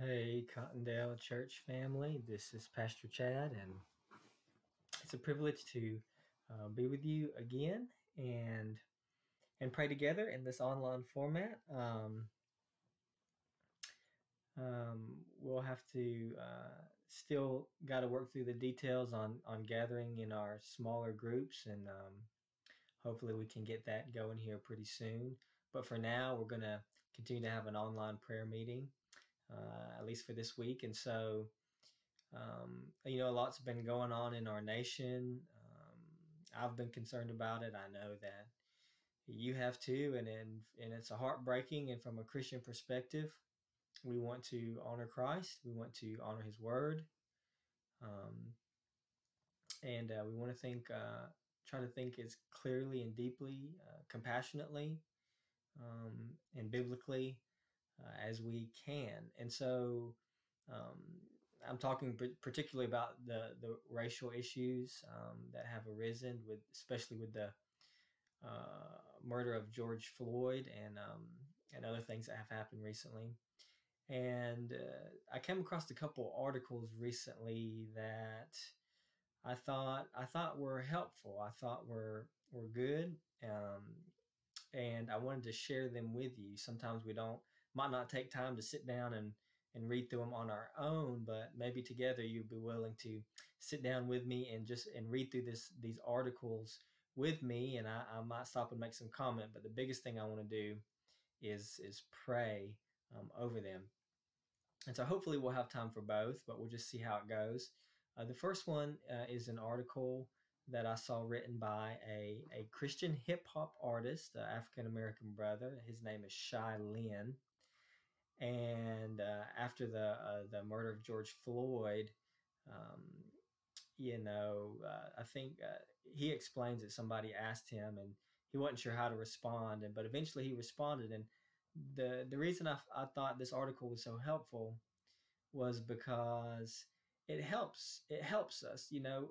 Hey, Cottondale Church family. This is Pastor Chad, and it's a privilege to uh, be with you again and and pray together in this online format. Um, um, we'll have to uh, still got to work through the details on on gathering in our smaller groups, and um, hopefully we can get that going here pretty soon. But for now, we're going to continue to have an online prayer meeting uh, at least for this week. And so, um, you know, a lot's been going on in our nation. Um, I've been concerned about it. I know that you have too, and and, and it's a heartbreaking. And from a Christian perspective, we want to honor Christ. We want to honor His Word, um, and uh, we want to think, uh, try to think as clearly and deeply, uh, compassionately, um, and biblically uh, as we can. And so um, I'm talking particularly about the, the racial issues um, that have arisen with, especially with the uh, murder of George Floyd and um, and other things that have happened recently. And uh, I came across a couple articles recently that I thought I thought were helpful. I thought were were good, um, and I wanted to share them with you. Sometimes we don't might not take time to sit down and and read through them on our own, but maybe together you'd be willing to sit down with me and just and read through this these articles with me, and I, I might stop and make some comment. But the biggest thing I want to do is is pray um, over them, and so hopefully we'll have time for both, but we'll just see how it goes. Uh, the first one uh, is an article that I saw written by a, a Christian hip hop artist, African American brother. His name is Shai Linne. And uh, after the uh, the murder of George Floyd, um, you know, uh, I think uh, he explains that somebody asked him, and he wasn't sure how to respond, and but eventually he responded. And the the reason I, I thought this article was so helpful was because it helps it helps us, you know.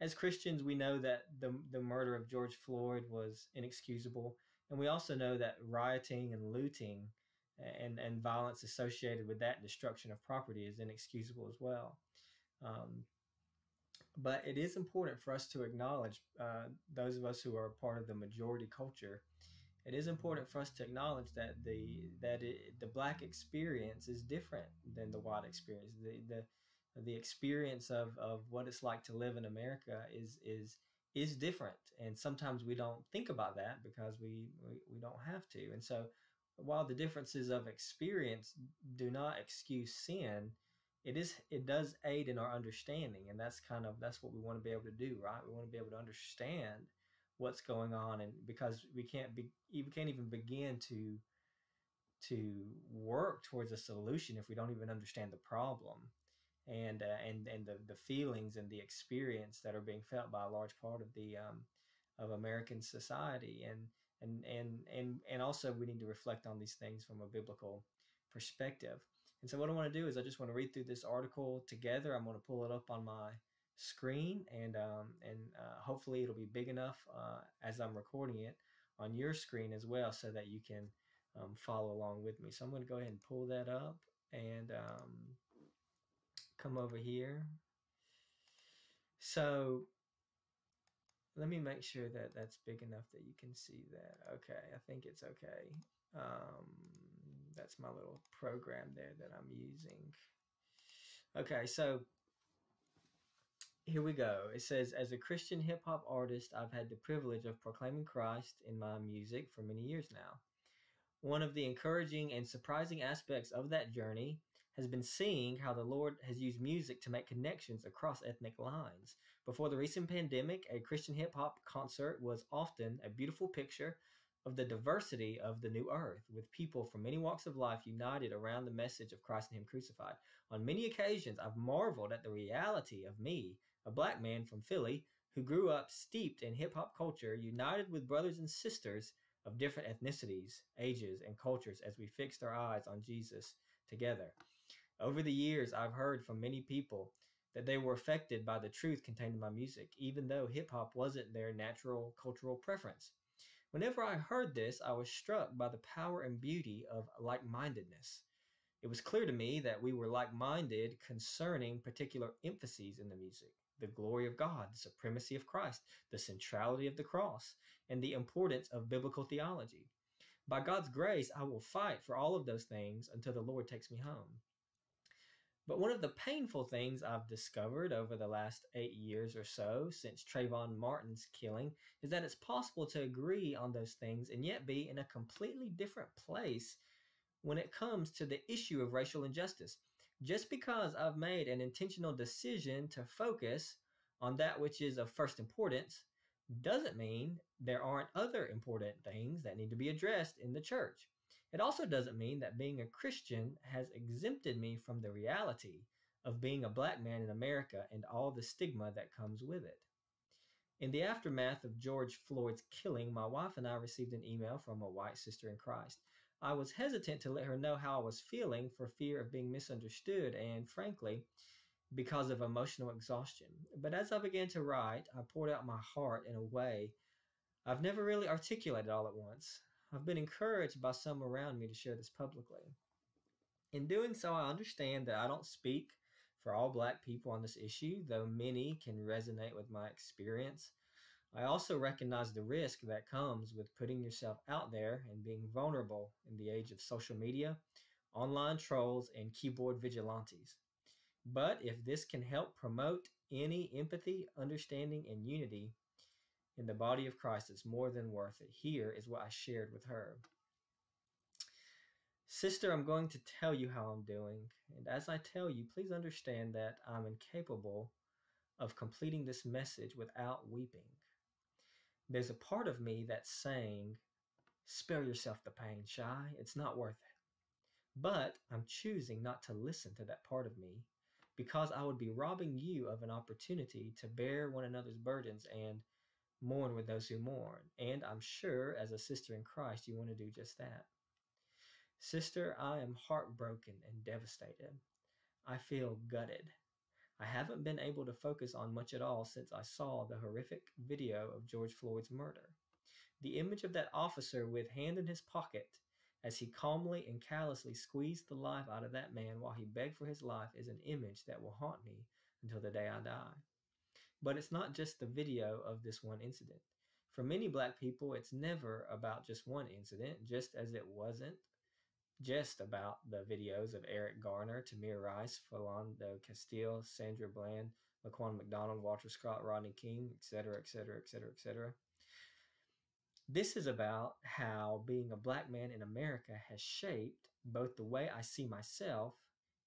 As Christians, we know that the the murder of George Floyd was inexcusable, and we also know that rioting and looting and and violence associated with that destruction of property is inexcusable as well. Um, but it is important for us to acknowledge uh, those of us who are part of the majority culture. It is important for us to acknowledge that the that it, the black experience is different than the white experience. The the the experience of, of what it's like to live in America is is is different, and sometimes we don't think about that because we, we, we don't have to. And so while the differences of experience do not excuse sin, it is it does aid in our understanding, and that's kind of that's what we want to be able to do, right? We want to be able to understand what's going on, and because we can't be we can't even begin to to work towards a solution if we don't even understand the problem and uh, and and the, the feelings and the experience that are being felt by a large part of the um, of American society and and and and and also we need to reflect on these things from a biblical perspective. And so what I want to do is I just want to read through this article together. I'm going to pull it up on my screen and um, and uh, hopefully it'll be big enough uh, as I'm recording it on your screen as well so that you can um, follow along with me. So I'm going to go ahead and pull that up and um, come over here. So let me make sure that that's big enough that you can see that. Okay, I think it's okay. Um, that's my little program there that I'm using. Okay, so here we go. It says, as a Christian hip hop artist, I've had the privilege of proclaiming Christ in my music for many years now. One of the encouraging and surprising aspects of that journey has been seeing how the Lord has used music to make connections across ethnic lines. Before the recent pandemic, a Christian hip hop concert was often a beautiful picture of the diversity of the new earth, with people from many walks of life united around the message of Christ and Him crucified. On many occasions, I've marveled at the reality of me, a black man from Philly, who grew up steeped in hip hop culture, united with brothers and sisters of different ethnicities, ages, and cultures as we fixed our eyes on Jesus together. Over the years, I've heard from many people that they were affected by the truth contained in my music, even though hip hop wasn't their natural cultural preference. Whenever I heard this, I was struck by the power and beauty of like mindedness. It was clear to me that we were like minded concerning particular emphases in the music the glory of God, the supremacy of Christ, the centrality of the cross, and the importance of biblical theology. By God's grace, I will fight for all of those things until the Lord takes me home. But one of the painful things I've discovered over the last eight years or so since Trayvon Martin's killing is that it's possible to agree on those things and yet be in a completely different place when it comes to the issue of racial injustice. Just because I've made an intentional decision to focus on that which is of first importance doesn't mean there aren't other important things that need to be addressed in the church. It also doesn't mean that being a Christian has exempted me from the reality of being a black man in America and all the stigma that comes with it. In the aftermath of George Floyd's killing, my wife and I received an email from a white sister in Christ. I was hesitant to let her know how I was feeling for fear of being misunderstood and, frankly, because of emotional exhaustion. But as I began to write, I poured out my heart in a way I've never really articulated all at once. I've been encouraged by some around me to share this publicly. In doing so, I understand that I don't speak for all black people on this issue, though many can resonate with my experience. I also recognize the risk that comes with putting yourself out there and being vulnerable in the age of social media, online trolls, and keyboard vigilantes. But if this can help promote any empathy, understanding, and unity, in the body of Christ is more than worth it. Here is what I shared with her. Sister, I'm going to tell you how I'm doing. And as I tell you, please understand that I'm incapable of completing this message without weeping. There's a part of me that's saying, spare yourself the pain, Shai. It's not worth it. But I'm choosing not to listen to that part of me because I would be robbing you of an opportunity to bear one another's burdens and mourn with those who mourn. And I'm sure as a sister in Christ, you want to do just that. Sister, I am heartbroken and devastated. I feel gutted. I haven't been able to focus on much at all since I saw the horrific video of George Floyd's murder. The image of that officer with hand in his pocket as he calmly and callously squeezed the life out of that man while he begged for his life is an image that will haunt me until the day I die. But it's not just the video of this one incident. For many black people, it's never about just one incident, just as it wasn't just about the videos of Eric Garner, Tamir Rice, Philando Castile, Sandra Bland, Laquan McDonald, Walter Scott, Rodney King, etc., etc., etc., etc. This is about how being a black man in America has shaped both the way I see myself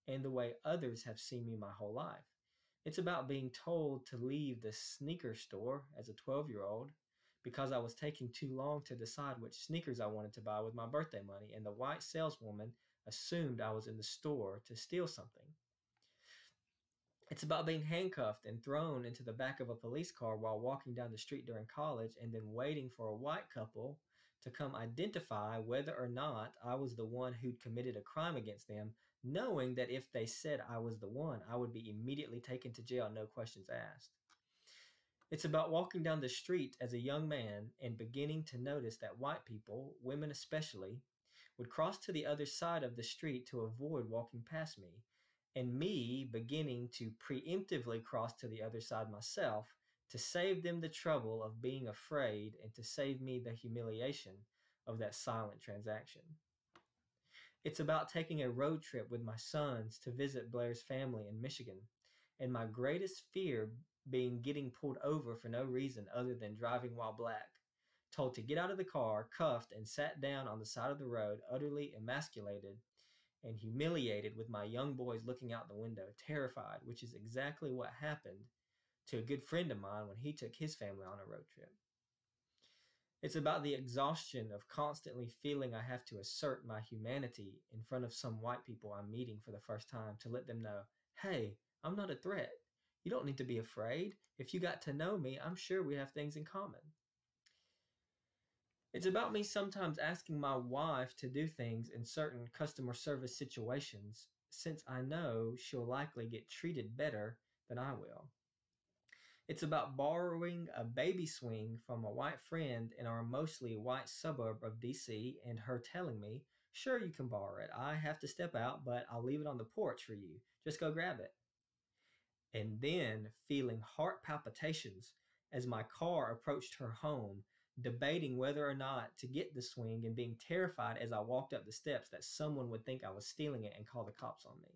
and the way others have seen me my whole life. It's about being told to leave the sneaker store as a 12 year old because I was taking too long to decide which sneakers I wanted to buy with my birthday money, and the white saleswoman assumed I was in the store to steal something. It's about being handcuffed and thrown into the back of a police car while walking down the street during college and then waiting for a white couple to come identify whether or not I was the one who'd committed a crime against them knowing that if they said I was the one, I would be immediately taken to jail, no questions asked. It's about walking down the street as a young man and beginning to notice that white people, women especially, would cross to the other side of the street to avoid walking past me, and me beginning to preemptively cross to the other side myself to save them the trouble of being afraid and to save me the humiliation of that silent transaction. It's about taking a road trip with my sons to visit Blair's family in Michigan, and my greatest fear being getting pulled over for no reason other than driving while black. Told to get out of the car, cuffed, and sat down on the side of the road, utterly emasculated and humiliated with my young boys looking out the window, terrified, which is exactly what happened to a good friend of mine when he took his family on a road trip. It's about the exhaustion of constantly feeling I have to assert my humanity in front of some white people I'm meeting for the first time to let them know, hey, I'm not a threat. You don't need to be afraid. If you got to know me, I'm sure we have things in common. It's about me sometimes asking my wife to do things in certain customer service situations since I know she'll likely get treated better than I will. It's about borrowing a baby swing from a white friend in our mostly white suburb of DC and her telling me, Sure, you can borrow it. I have to step out, but I'll leave it on the porch for you. Just go grab it. And then, feeling heart palpitations as my car approached her home, debating whether or not to get the swing and being terrified as I walked up the steps that someone would think I was stealing it and call the cops on me.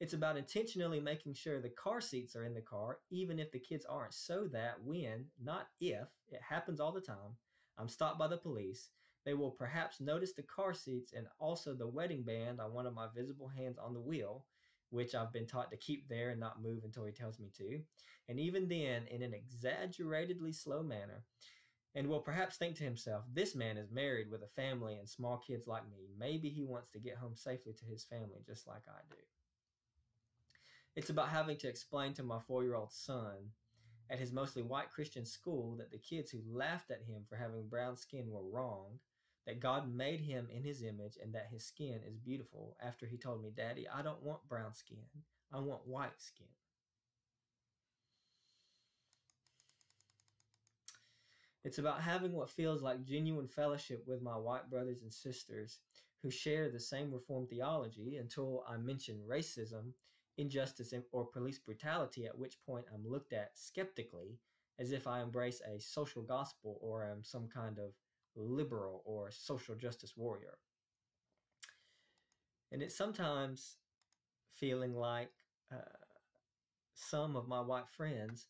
It's about intentionally making sure the car seats are in the car, even if the kids aren't, so that when, not if, it happens all the time, I'm stopped by the police, they will perhaps notice the car seats and also the wedding band on one of my visible hands on the wheel, which I've been taught to keep there and not move until he tells me to. And even then, in an exaggeratedly slow manner, and will perhaps think to himself, this man is married with a family and small kids like me. Maybe he wants to get home safely to his family just like I do. It's about having to explain to my four year old son at his mostly white Christian school that the kids who laughed at him for having brown skin were wrong, that God made him in his image and that his skin is beautiful after he told me, Daddy, I don't want brown skin, I want white skin. It's about having what feels like genuine fellowship with my white brothers and sisters who share the same Reformed theology until I mention racism, injustice, or police brutality, at which point I'm looked at skeptically as if I embrace a social gospel or am some kind of liberal or social justice warrior. And it's sometimes feeling like uh, some of my white friends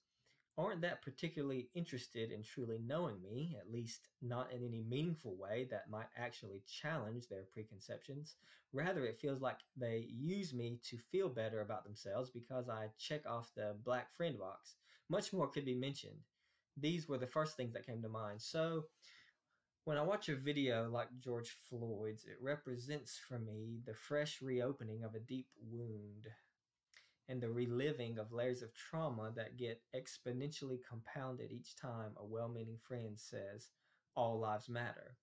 aren't that particularly interested in truly knowing me, at least not in any meaningful way that might actually challenge their preconceptions. Rather, it feels like they use me to feel better about themselves because I check off the black friend box. Much more could be mentioned. These were the first things that came to mind. So, when I watch a video like George Floyd's, it represents for me the fresh reopening of a deep wound and the reliving of layers of trauma that get exponentially compounded each time a well meaning friend says, All lives matter.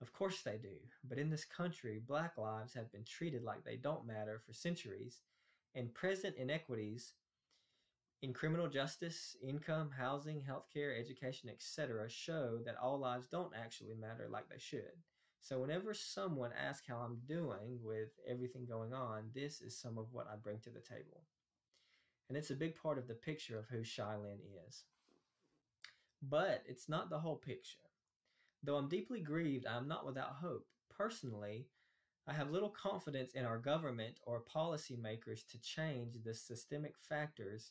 Of course they do, but in this country, black lives have been treated like they don't matter for centuries, and present inequities in criminal justice, income, housing, healthcare, education, etc., show that all lives don't actually matter like they should. So, whenever someone asks how I'm doing with everything going on, this is some of what I bring to the table. And it's a big part of the picture of who Shai Linne is. But it's not the whole picture. Though I'm deeply grieved, I am not without hope. Personally, I have little confidence in our government or policymakers to change the systemic factors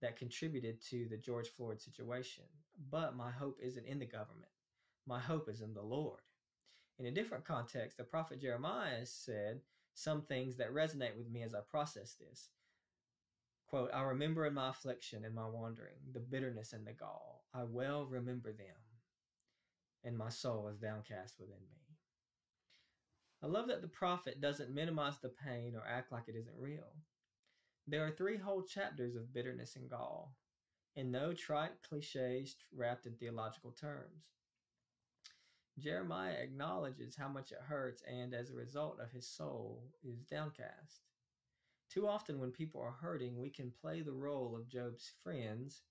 that contributed to the George Floyd situation. But my hope isn't in the government. My hope is in the Lord. In a different context, the prophet Jeremiah said some things that resonate with me as I process this. Quote, I remember in my affliction and my wandering, the bitterness and the gall. I well remember them, and my soul is downcast within me. I love that the prophet doesn't minimize the pain or act like it isn't real. There are three whole chapters of bitterness and gall, and no trite cliches wrapped in theological terms. Jeremiah acknowledges how much it hurts and, as a result of his soul, is downcast. Too often, when people are hurting, we can play the role of Job's friends,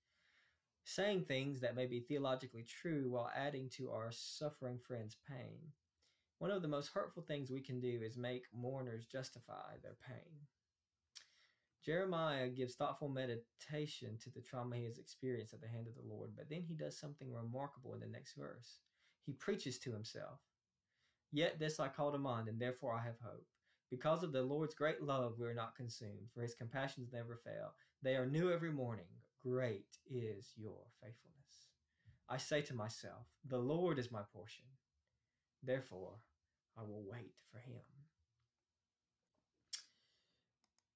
saying things that may be theologically true while adding to our suffering friend's pain. One of the most hurtful things we can do is make mourners justify their pain. Jeremiah gives thoughtful meditation to the trauma he has experienced at the hand of the Lord, but then he does something remarkable in the next verse he preaches to himself. Yet this I call to mind, and therefore I have hope. Because of the Lord's great love, we are not consumed, for his compassions never fail. They are new every morning. Great is your faithfulness. I say to myself, The Lord is my portion. Therefore, I will wait for him.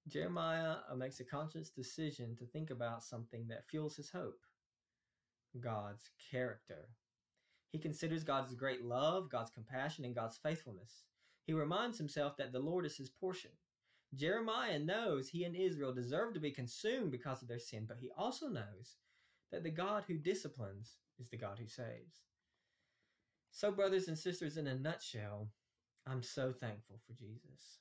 Jeremiah makes a conscious decision to think about something that fuels his hope God's character. He considers God's great love, God's compassion, and God's faithfulness. He reminds himself that the Lord is his portion. Jeremiah knows he and Israel deserve to be consumed because of their sin, but he also knows that the God who disciplines is the God who saves. So, brothers and sisters, in a nutshell, I'm so thankful for Jesus.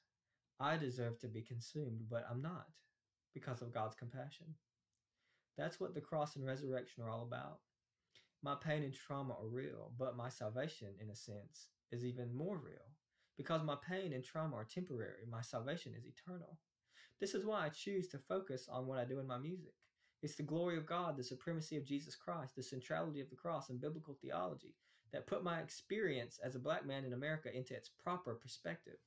I deserve to be consumed, but I'm not because of God's compassion. That's what the cross and resurrection are all about. My pain and trauma are real, but my salvation, in a sense, is even more real. Because my pain and trauma are temporary, my salvation is eternal. This is why I choose to focus on what I do in my music. It's the glory of God, the supremacy of Jesus Christ, the centrality of the cross, and biblical theology that put my experience as a black man in America into its proper perspective.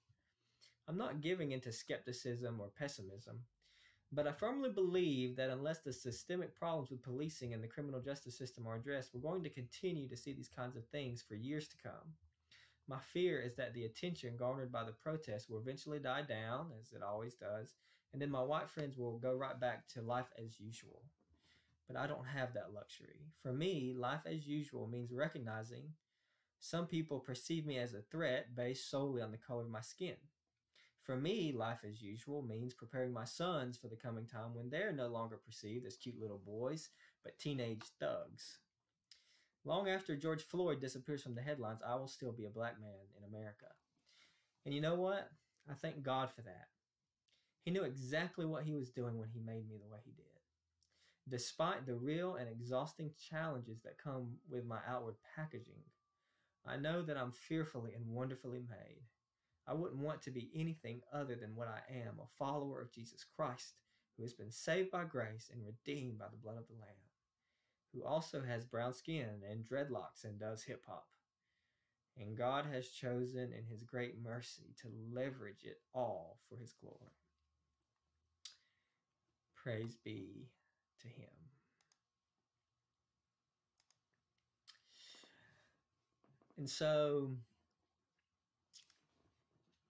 I'm not giving into skepticism or pessimism, but I firmly believe that unless the systemic problems with policing and the criminal justice system are addressed, we're going to continue to see these kinds of things for years to come. My fear is that the attention garnered by the protests will eventually die down, as it always does, and then my white friends will go right back to life as usual. But I don't have that luxury. For me, life as usual means recognizing some people perceive me as a threat based solely on the color of my skin. For me, life as usual means preparing my sons for the coming time when they're no longer perceived as cute little boys, but teenage thugs. Long after George Floyd disappears from the headlines, I will still be a black man in America. And you know what? I thank God for that. He knew exactly what he was doing when he made me the way he did. Despite the real and exhausting challenges that come with my outward packaging, I know that I'm fearfully and wonderfully made. I wouldn't want to be anything other than what I am a follower of Jesus Christ, who has been saved by grace and redeemed by the blood of the Lamb, who also has brown skin and dreadlocks and does hip hop. And God has chosen in his great mercy to leverage it all for his glory. Praise be to him. And so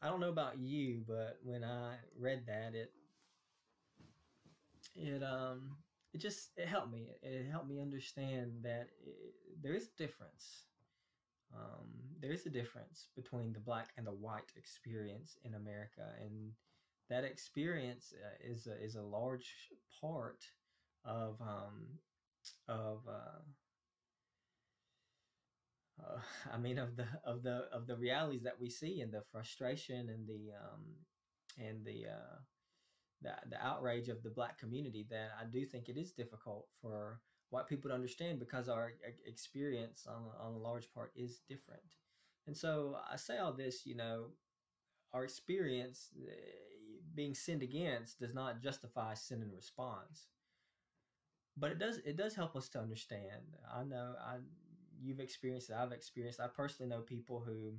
I don't know about you, but when I read that, it it um it just it helped me. It helped me understand that it, there is a difference. Um, there is a difference between the black and the white experience in America, and that experience uh, is a, is a large part of um, of uh, uh, I mean, of the of the of the realities that we see and the frustration and the um, and the uh, the the outrage of the black community that I do think it is difficult for white people to understand because our experience on on a large part is different. And so I say all this, you know, our experience eh, being sinned against does not justify sin in response but it does it does help us to understand i know i you've experienced it, I've experienced. I personally know people who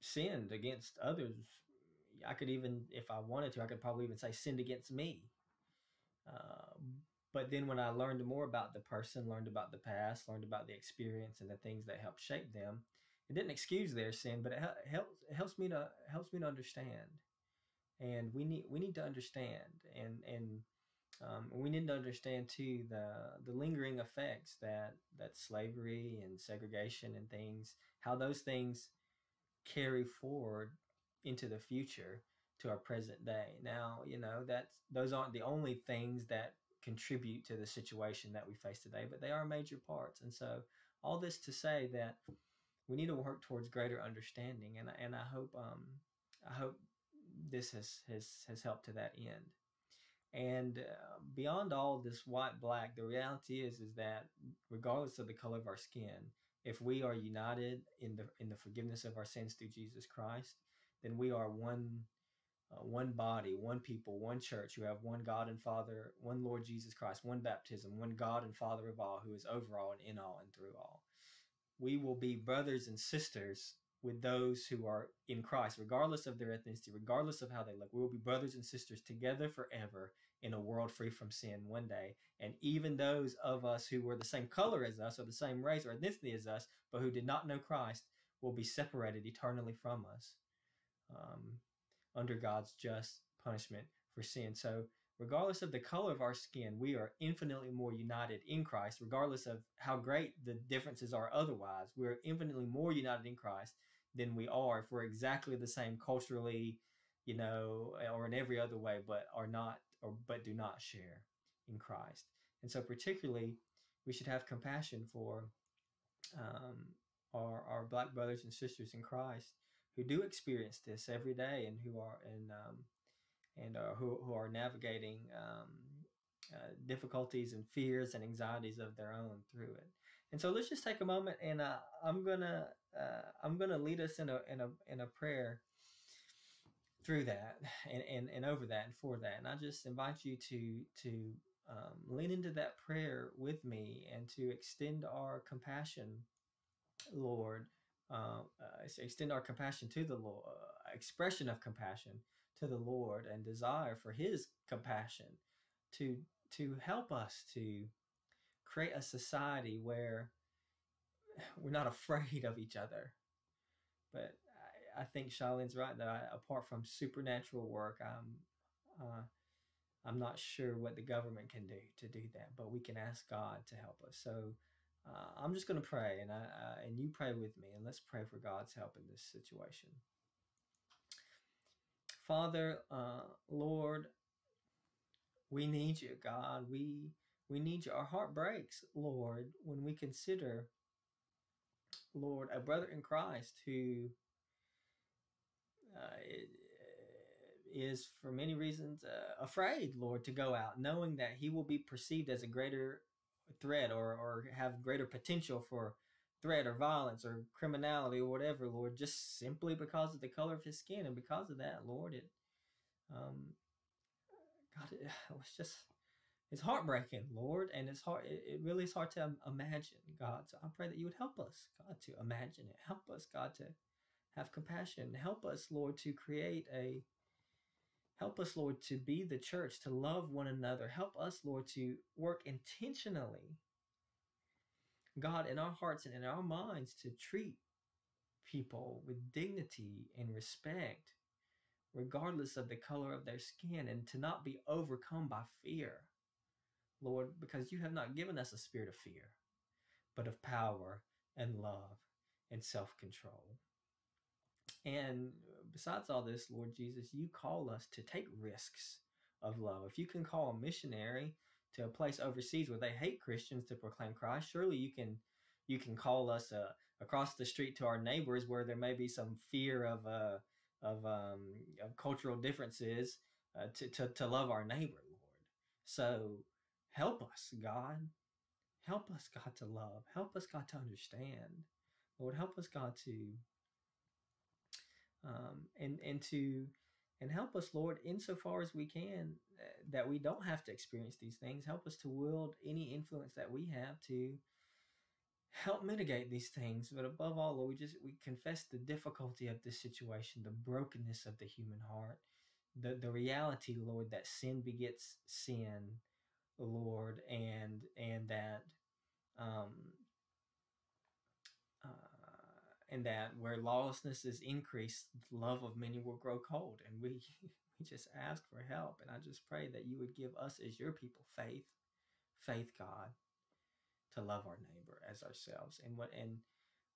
sinned against others. I could even, if I wanted to, I could probably even say sinned against me. Uh, but then when I learned more about the person, learned about the past, learned about the experience and the things that helped shape them, it didn't excuse their sin, but it helps it helps me to helps me to understand. And we need we need to understand and and um, we need to understand too the the lingering effects that that slavery and segregation and things, how those things carry forward into the future to our present day. Now, you know that those aren't the only things that contribute to the situation that we face today, but they are major parts. And so, all this to say that we need to work towards greater understanding, and and I hope um I hope this has has has helped to that end. And uh, beyond all this white black, the reality is is that regardless of the color of our skin, if we are united in the in the forgiveness of our sins through Jesus Christ, then we are one uh, one body, one people, one church who have one God and Father, one Lord Jesus Christ, one baptism, one God and Father of all, who is over all and in all and through all. We will be brothers and sisters with those who are in Christ, regardless of their ethnicity, regardless of how they look. We will be brothers and sisters together forever in a world free from sin one day. And even those of us who were the same color as us, or the same race or ethnicity as us, but who did not know Christ, will be separated eternally from us um, under God's just punishment for sin. So, regardless of the color of our skin, we are infinitely more united in Christ, regardless of how great the differences are otherwise. We're infinitely more united in Christ than we are if we're exactly the same culturally, you know, or in every other way, but are not or but do not share in Christ. And so, particularly, we should have compassion for um, our our black brothers and sisters in Christ who do experience this every day and who are and um, and uh, who who are navigating um, uh, difficulties and fears and anxieties of their own through it. and so let's just take a moment, and uh, I'm gonna uh, I'm gonna lead us in a in a in a prayer through that and, and and over that and for that. And I just invite you to to um, lean into that prayer with me and to extend our compassion, Lord. Uh, uh, extend our compassion to the Lord, uh, expression of compassion to the Lord, and desire for His compassion to to help us to create a society where we're not afraid of each other. But I, think Shai Linne's right that I, apart from supernatural work, I'm uh, I'm not sure what the government can do to do that, but we can ask God to help us. So uh, I'm just going to pray, and I uh, and you pray with me, and let's pray for God's help in this situation. Father, uh, Lord, we need you, God. We we need you. Our heart breaks, Lord, when we consider, Lord, a brother in Christ who uh, is, for many reasons, uh, afraid, Lord, to go out, knowing that he will be perceived as a greater threat or, or have greater potential for threat or violence or criminality or whatever, Lord, just simply because of the color of his skin. And because of that, Lord, it, um, God, it, it was just it's heartbreaking, Lord, and it's hard. It, it really is hard to imagine, God. So I pray that you would help us, God, to imagine it. Help us, God, to have compassion. Help us, Lord, to create a. Help us, Lord, to be the church, to love one another. Help us, Lord, to work intentionally, God, in our hearts and in our minds, to treat people with dignity and respect, regardless of the color of their skin, and to not be overcome by fear. Lord, because you have not given us a spirit of fear, but of power and love and self control. And besides all this, Lord Jesus, you call us to take risks of love. If you can call a missionary to a place overseas where they hate Christians to proclaim Christ, surely you can you can call us uh, across the street to our neighbors where there may be some fear of uh, of, um, of cultural differences uh, to, to to love our neighbor, Lord. So Help us, God. Help us, God, to love. Help us, God, to understand. Lord, help us, God, to um, and and to and help us, Lord, insofar as we can, uh, that we don't have to experience these things. Help us to wield any influence that we have to help mitigate these things. But above all, Lord, we just we confess the difficulty of this situation, the brokenness of the human heart, the the reality, Lord, that sin begets sin, Lord, and and that um, and that where lawlessness is increased, love of many will grow cold, and we we just ask for help, and I just pray that you would give us as your people faith, faith, God, to love our neighbor as ourselves, and what and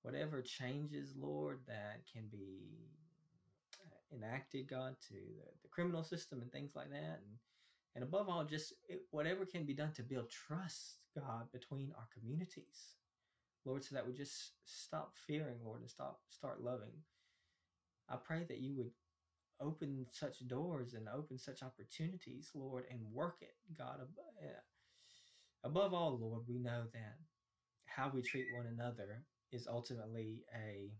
whatever changes, Lord, that can be uh, enacted, God, to the, the criminal system and things like that, and and above all, just it, whatever can be done to build trust, God, between our communities, Lord, so that we just stop fearing, Lord, and stop start loving. I pray that you would open such doors and open such opportunities, Lord, and work it, God. Eh, above all, Lord, we know that how we treat one another is ultimately a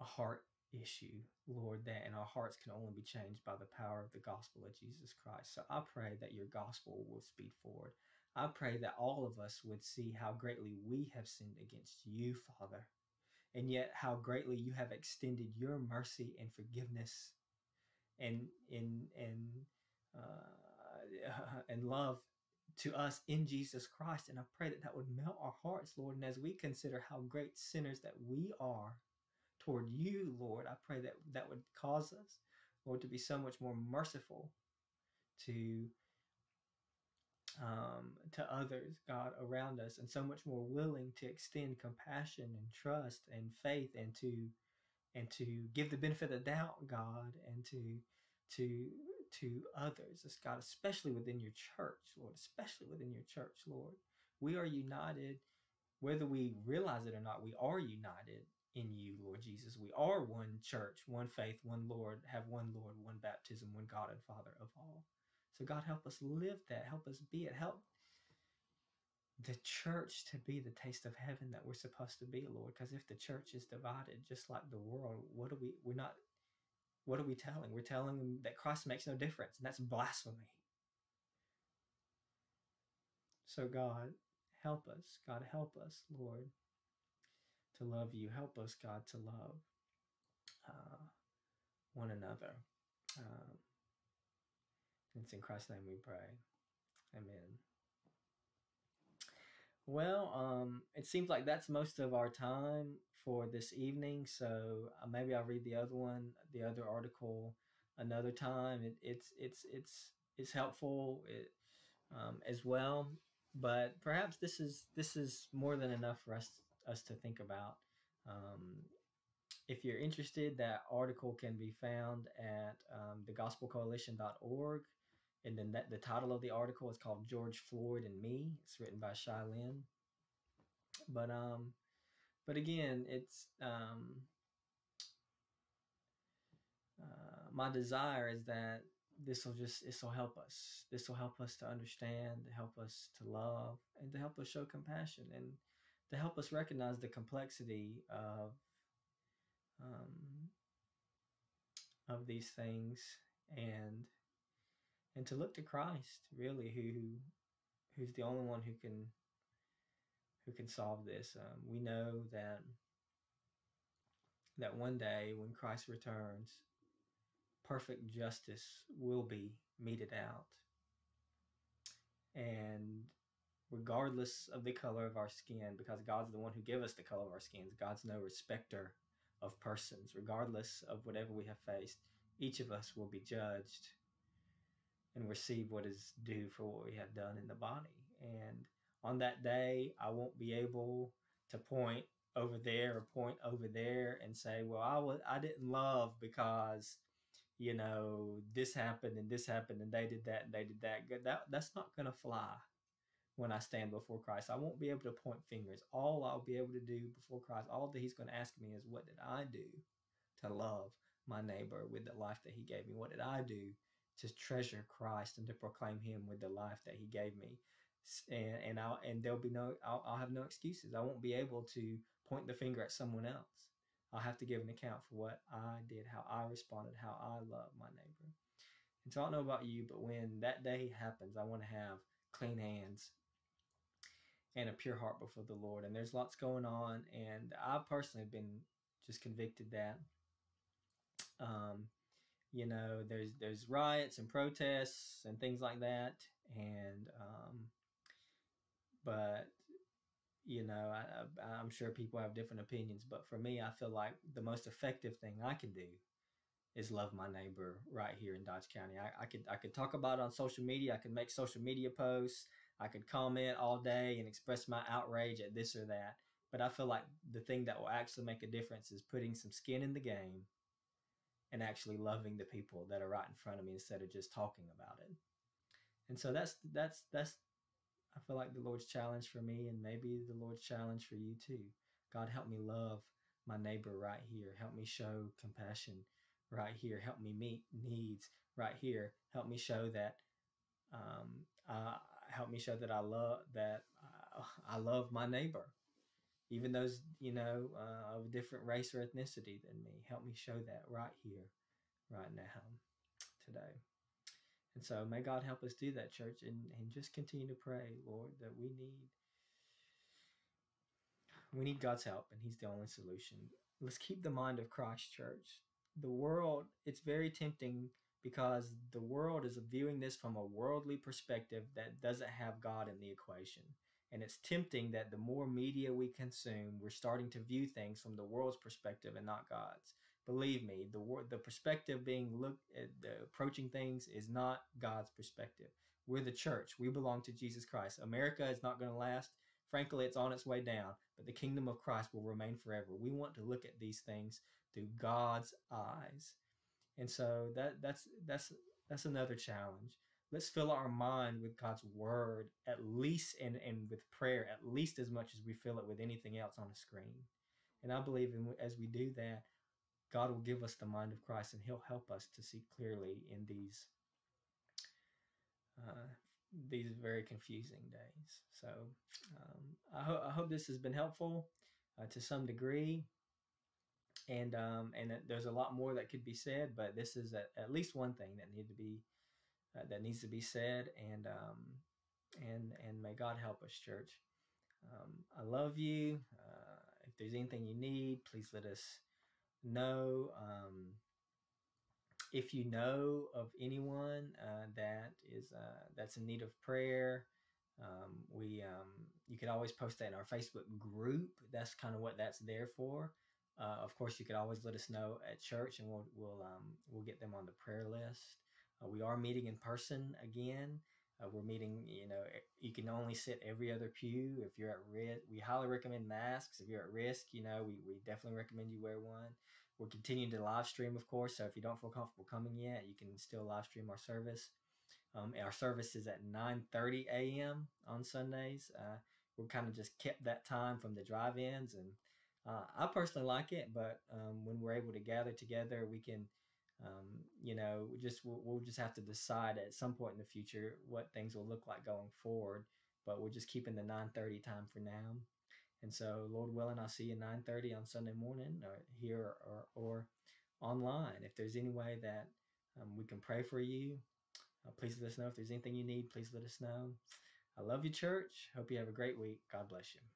a heart issue, Lord, that in our hearts can only be changed by the power of the gospel of Jesus Christ. So I pray that your gospel will speed forward. I pray that all of us would see how greatly we have sinned against you, Father, and yet how greatly you have extended your mercy and forgiveness and in and uh, and love to us in Jesus Christ. And I pray that that would melt our hearts, Lord. And as we consider how great sinners that we are, toward you, Lord. I pray that that would cause us, Lord, to be so much more merciful to um, to others, God, around us, and so much more willing to extend compassion and trust and faith, and to and to give the benefit of doubt, God, and to to to others, God, especially within your church, Lord, especially within your church, Lord. We are united, whether we realize it or not. We are united in you, Lord Jesus. We are one church, one faith, one Lord, have one Lord, one baptism, one God and Father of all. So, God, help us live that. Help us be it. Help the church to be the taste of heaven that we're supposed to be, Lord. Because if the church is divided, just like the world, what are we? We're not. What are we telling? We're telling them that Christ makes no difference, and that's blasphemy. So God, help us. God, help us, Lord, to love you. Help us, God, to love uh, one another. Um, it's in Christ's name we pray. Amen. Well, um, it seems like that's most of our time for this evening. So uh, maybe I'll read the other one, the other article, another time. It, it's it's it's it's helpful it, um, as well. But perhaps this is this is more than enough for us us to think about. Um, if you're interested, that article can be found at um, thegospelcoalition.org. And then that, the title of the article is called George Floyd and Me. It's written by Shai Linne. But um, but again, it's um, uh, my desire is that this will just this will help us. This will help us to understand, to help us to love, and to help us show compassion, and to help us recognize the complexity of um, of these things and and to look to Christ really who who's the only one who can who can solve this. Um, we know that that one day when Christ returns perfect justice will be meted out. And regardless of the color of our skin because God's the one who gave us the color of our skins God's no respecter of persons. Regardless of whatever we have faced each of us will be judged and receive what is due for what we have done in the body. And on that day, I won't be able to point over there or point over there and say, "Well, I was I didn't love because you know this happened and this happened and they did that and they did that." That that's not going to fly when I stand before Christ. I won't be able to point fingers. All I'll be able to do before Christ, all that He's going to ask me is, "What did I do to love my neighbor with the life that He gave me? What did I do to treasure Christ and to proclaim Him with the life that He gave me. And and I'll and there'll be no I'll, I'll have no excuses. I won't be able to point the finger at someone else. I'll have to give an account for what I did, how I responded, how I love my neighbor. And so I don't know about you, but when that day happens, I want to have clean hands and a pure heart before the Lord. And there's lots going on, and I personally have been just convicted that um, you know there's there's riots and protests and things like that. And um, but you know I, i'm sure people have different opinions but for me i feel like the most effective thing i can do is love my neighbor right here in dodge county. I, I could i could talk about it on social media. I could make social media posts. I could comment all day and express my outrage at this or that. But i feel like the thing that will actually make a difference is putting some skin in the game and actually loving the people that are right in front of me instead of just talking about it. And so that's that's that's I feel like the Lord's challenge for me and maybe the Lord's challenge for you too. God help me love my neighbor right here. Help me show compassion right here. Help me meet needs right here. Help me show that um, uh, help me show that I love that uh, I love my neighbor even those you know uh, of a different race or ethnicity than me. Help me show that right here right now today. And so may god help us do that church and, and just continue to pray lord that we need we need god's help and he's the only solution. Let's keep the mind of christ church. The world it's very tempting because the world is viewing this from a worldly perspective that doesn't have god in the equation and it's tempting that the more media we consume, we're starting to view things from the world's perspective and not God's. Believe me, the the perspective being looked eh, at, the approaching things is not God's perspective. We're the church. We belong to Jesus Christ. America is not going to last. Frankly, it's on its way down, but the kingdom of Christ will remain forever. We want to look at these things through God's eyes. And so that that's that's that's another challenge let's fill our mind with God's word at least and, and with prayer at least as much as we fill it with anything else on a screen. And I believe in, as we do that, God will give us the mind of Christ and he'll help us to see clearly in these uh, these very confusing days. So um, I, ho- I hope this has been helpful uh, to some degree. And um, and there's a lot more that could be said, but this is at, at least one thing that need to be uh, that needs to be said. And um, and and may God help us, church. Um, I love you. Uh, if there's anything you need, please let us know. Um, if you know of anyone uh, that is uh, that's in need of prayer, um, we um, you could always post that in our Facebook group. That's kind of what that's there for. Uh, of course, you could always let us know at church, and we'll we'll um, we'll get them on the prayer list. Uh, we are meeting in person again. Uh, we're meeting, you know, you can only sit every other pew if you're at risk. We highly recommend masks. If you're at risk, you know, we, we definitely recommend you wear one. We're continuing to live stream, of course. So if you don't feel comfortable coming yet, you can still live stream our service. Um, our service is at 9:30 a.m. on Sundays. Uh, we kind of just kept that time from the drive-ins, and uh, I personally like it. But um, when we're able to gather together, we can, um, you know, we just we'll, we'll, just have to decide at some point in the future what things will look like going forward. But we're just keeping the 9:30 time for now. And so, Lord willing, I'll see you 9:30 on Sunday morning, or here or, or online. If there's any way that um, we can pray for you, uh, please let us know. If there's anything you need, please let us know. I love you, church. Hope you have a great week. God bless you.